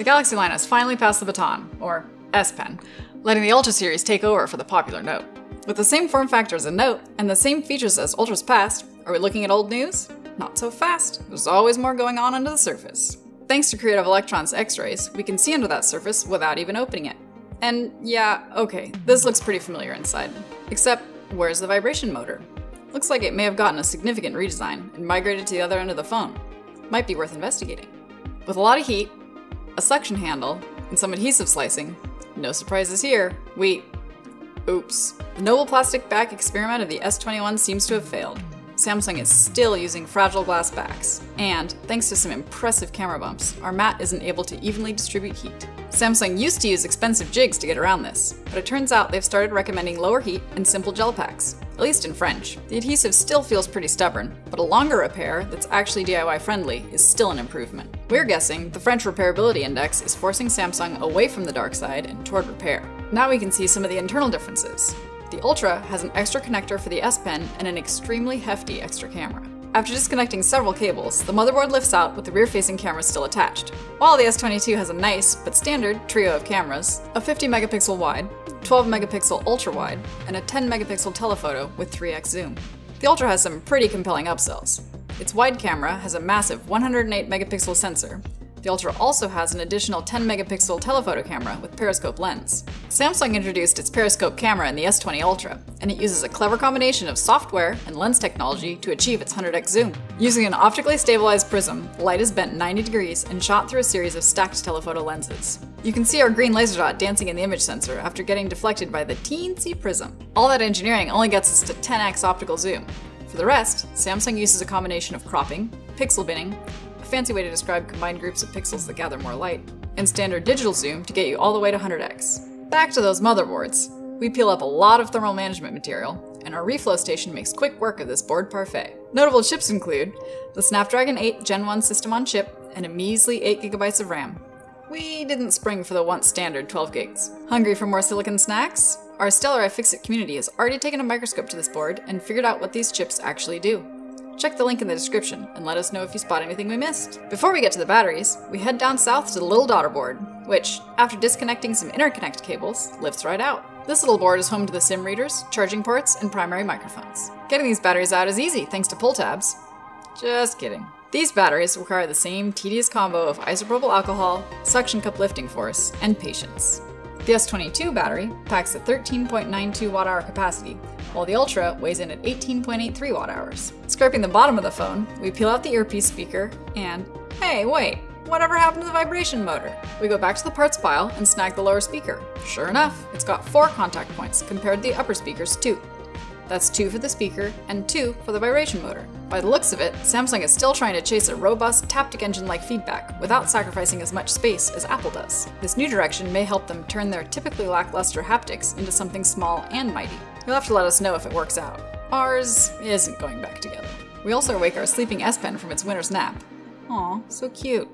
The Galaxy line has finally passed the baton, or S Pen, letting the Ultra series take over for the popular Note. With the same form factor as a Note and the same features as Ultra's past, are we looking at old news? Not so fast. There's always more going on under the surface. Thanks to Creative Electrons X-rays, we can see under that surface without even opening it. And yeah, okay, this looks pretty familiar inside. Except, where's the vibration motor? Looks like it may have gotten a significant redesign and migrated to the other end of the phone. Might be worth investigating. With a lot of heat, a suction handle, and some adhesive slicing, no surprises here, we... Oops. The noble plastic back experiment of the S21 seems to have failed. Samsung is still using fragile glass backs, and thanks to some impressive camera bumps, our mat isn't able to evenly distribute heat. Samsung used to use expensive jigs to get around this, but it turns out they've started recommending lower heat and simple gel packs, at least in French. The adhesive still feels pretty stubborn, but a longer repair that's actually DIY friendly is still an improvement. We're guessing the French repairability index is forcing Samsung away from the dark side and toward repair. Now we can see some of the internal differences. The Ultra has an extra connector for the S Pen and an extremely hefty extra camera. After disconnecting several cables, the motherboard lifts out with the rear-facing camera still attached. While the S22 has a nice, but standard, trio of cameras, a 50 megapixel wide, 12 megapixel ultra wide, and a 10 megapixel telephoto with 3x zoom. The Ultra has some pretty compelling upsells. Its wide camera has a massive 108 megapixel sensor, the Ultra also has an additional 10 megapixel telephoto camera with periscope lens. Samsung introduced its periscope camera in the S20 Ultra, and it uses a clever combination of software and lens technology to achieve its 100x zoom. Using an optically stabilized prism, light is bent 90 degrees and shot through a series of stacked telephoto lenses. You can see our green laser dot dancing in the image sensor after getting deflected by the teensy prism. All that engineering only gets us to 10x optical zoom. For the rest, Samsung uses a combination of cropping, pixel binning, fancy way to describe combined groups of pixels that gather more light, and standard digital zoom to get you all the way to 100x. Back to those motherboards. We peel up a lot of thermal management material, and our reflow station makes quick work of this board parfait. Notable chips include the Snapdragon 8 Gen 1 system on chip and a measly 8GB of RAM. We didn't spring for the once standard 12 gigs. Hungry for more silicon snacks? Our stellar iFixit community has already taken a microscope to this board and figured out what these chips actually do. Check the link in the description and let us know if you spot anything we missed. Before we get to the batteries, we head down south to the little daughter board, which, after disconnecting some interconnect cables, lifts right out. This little board is home to the SIM readers, charging ports, and primary microphones. Getting these batteries out is easy thanks to pull tabs. Just kidding. These batteries require the same tedious combo of isopropyl alcohol, suction cup lifting force, and patience. The S22 battery packs a 13.92 watt hour capacity, while the Ultra weighs in at 18.83 watt hours. Scraping the bottom of the phone, we peel out the earpiece speaker and, hey, wait, whatever happened to the vibration motor? We go back to the parts pile and snag the lower speaker. Sure enough, it's got four contact points compared to the upper speaker's two. That's two for the speaker and two for the vibration motor. By the looks of it, Samsung is still trying to chase a robust Taptic engine-like feedback without sacrificing as much space as Apple does. This new direction may help them turn their typically lackluster haptics into something small and mighty. You'll have to let us know if it works out. Ours isn't going back together. We also wake our sleeping S Pen from its winter's nap. Aw, so cute.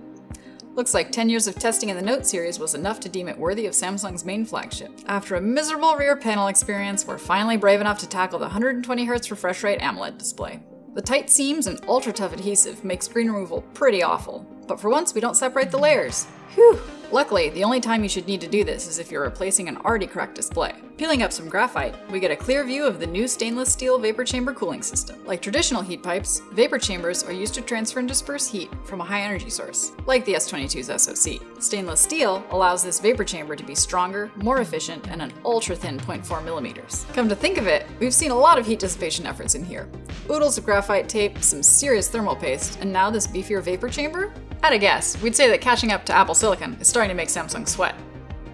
Looks like 10 years of testing in the Note series was enough to deem it worthy of Samsung's main flagship. After a miserable rear panel experience, we're finally brave enough to tackle the 120Hz refresh rate AMOLED display. The tight seams and ultra tough adhesive make screen removal pretty awful, but for once we don't separate the layers. Whew! Luckily, the only time you should need to do this is if you're replacing an already cracked display. Peeling up some graphite, we get a clear view of the new stainless steel vapor chamber cooling system. Like traditional heat pipes, vapor chambers are used to transfer and disperse heat from a high energy source, like the S22's SoC. Stainless steel allows this vapor chamber to be stronger, more efficient, and an ultra thin 0.4 millimeters. Come to think of it, we've seen a lot of heat dissipation efforts in here. Oodles of graphite tape, some serious thermal paste, and now this beefier vapor chamber? At a guess, we'd say that catching up to Apple Silicon is starting to make Samsung sweat.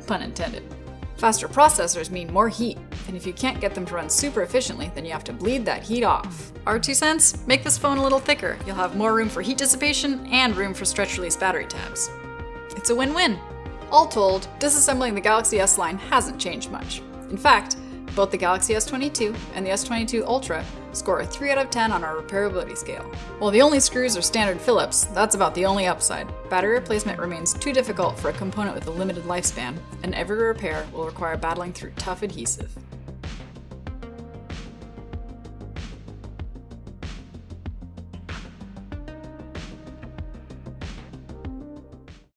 Pun intended. Faster processors mean more heat, and if you can't get them to run super efficiently, then you have to bleed that heat off. Our two cents? Make this phone a little thicker. You'll have more room for heat dissipation and room for stretch release battery tabs. It's a win-win. All told, disassembling the Galaxy S line hasn't changed much. In fact, both the Galaxy S22 and the S22 Ultra score a 3 out of 10 on our repairability scale. While the only screws are standard Phillips, that's about the only upside. Battery replacement remains too difficult for a component with a limited lifespan, and every repair will require battling through tough adhesive.